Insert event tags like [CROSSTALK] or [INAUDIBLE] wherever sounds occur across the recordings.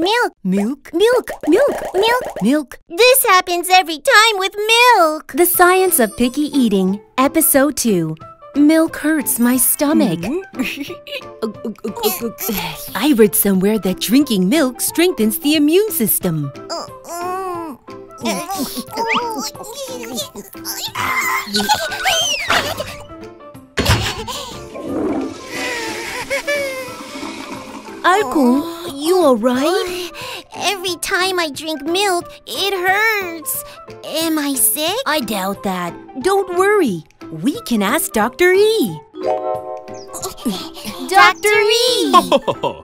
Milk, Milk, milk, milk, milk. milk. This happens every time with milk. The Science of Picky Eating, Episode 2. Milk hurts my stomach. Mm-hmm. I read somewhere that drinking milk strengthens the immune system. [LAUGHS] Alkong, you alright? [GASPS] Every time I drink milk, it hurts. Am I sick? I doubt that. Don't worry. We can ask Dr. E. [LAUGHS] Dr. E! [LAUGHS]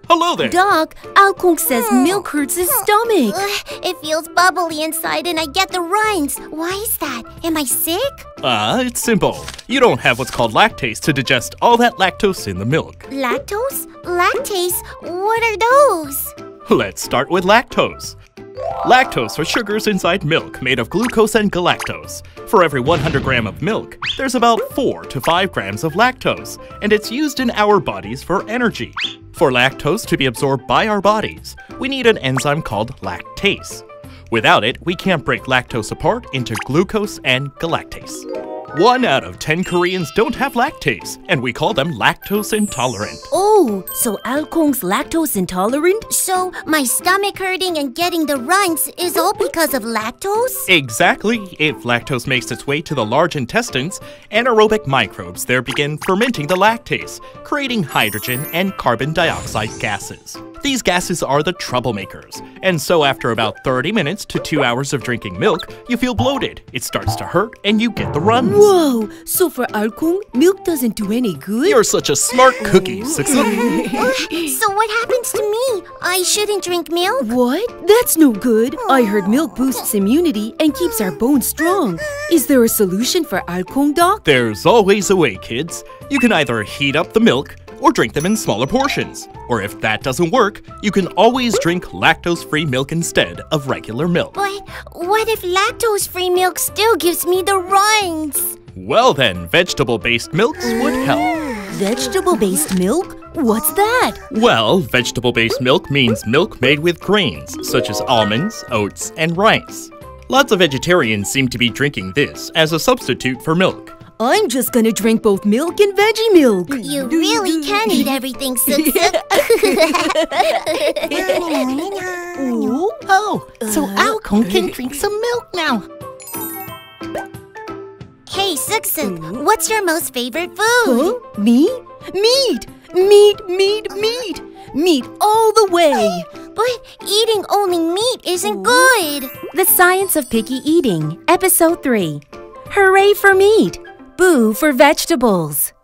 Hello there. Doc, Alkong says milk hurts his stomach. [SIGHS] It feels bubbly inside and I get the runs. Why is that? Am I sick? Ah, it's simple. You don't have what's called lactase to digest all that lactose in the milk. Lactose? Lactase? What are those? Let's start with lactose. Lactose are sugars inside milk made of glucose and galactose. For every 100 gram of milk, there's about 4 to 5 grams of lactose, and it's used in our bodies for energy. For lactose to be absorbed by our bodies, we need an enzyme called lactase. Without it, we can't break lactose apart into glucose and galactose. One out of 10 Koreans don't have lactase, and we call them lactose intolerant. Oh, so Alkong's lactose intolerant? So, my stomach hurting and getting the runs is all because of lactose? Exactly. If lactose makes its way to the large intestines, anaerobic microbes there begin fermenting the lactose, creating hydrogen and carbon dioxide gases. These gases are the troublemakers, and so after about 30 minutes to 2 hours of drinking milk, you feel bloated, it starts to hurt, and you get the runs. Whoa, so for Alkong, milk doesn't do any good? You're such a smart cookie, [LAUGHS] Sixon. [LAUGHS] so, what happens to me? I shouldn't drink milk? What? That's no good. I heard milk boosts immunity and keeps our bones strong. Is there a solution for Alkong, Doc? There's always a way, kids. You can either heat up the milk or drink them in smaller portions. Or if that doesn't work, you can always drink lactose free milk instead of regular milk. But what if lactose free milk still gives me the runs? Well, then, vegetable based milks would help. Vegetable based milk? What's that? Well, vegetable based milk means milk made with grains, such as almonds, oats, and rice. Lots of vegetarians seem to be drinking this as a substitute for milk. I'm just gonna drink both milk and veggie milk. You really can eat everything, [LAUGHS] Suk [LAUGHS] [LAUGHS] Oh, so Alkong can drink some milk now. Hey, Suk mm-hmm. what's your most favorite food? Huh? Me? Meat! Meat, meat, meat! Meat all the way! Oh, but eating only meat isn't good. The Science of Picky Eating, Episode 3. Hooray for meat! Boo for vegetables!